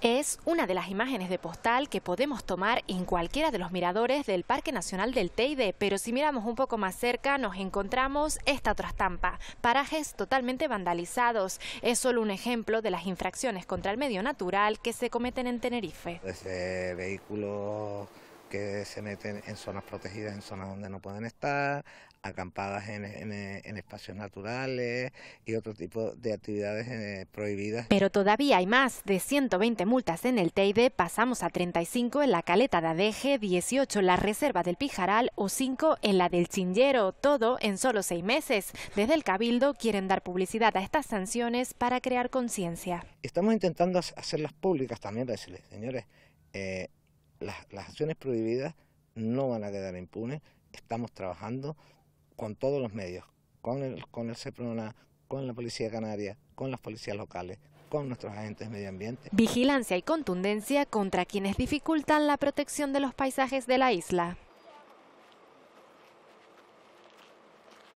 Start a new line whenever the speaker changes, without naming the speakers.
Es una de las imágenes de postal que podemos tomar en cualquiera de los miradores del Parque Nacional del Teide, pero si miramos un poco más cerca nos encontramos esta otra estampa, parajes totalmente vandalizados. Es solo un ejemplo de las infracciones contra el medio natural que se cometen en Tenerife.
Desde vehículos que se meten en zonas protegidas, en zonas donde no pueden estar, acampadas en, espacios naturales y otro tipo de actividades eh, prohibidas.
Pero todavía hay más, de 120 multas en el Teide, pasamos a 35 en la caleta de Adeje, 18 en la reserva del Pijaral o 5 en la del Chinllero, todo en solo seis meses. Desde el Cabildo quieren dar publicidad a estas sanciones para crear conciencia.
Estamos intentando hacerlas públicas también, para decirles, señores, eh, las, acciones prohibidas no van a quedar impunes. Estamos trabajando con todos los medios, con el, con el CEPRONA, con la Policía Canaria, con las policías locales, con nuestros agentes de medio ambiente.
Vigilancia y contundencia contra quienes dificultan la protección de los paisajes de la isla.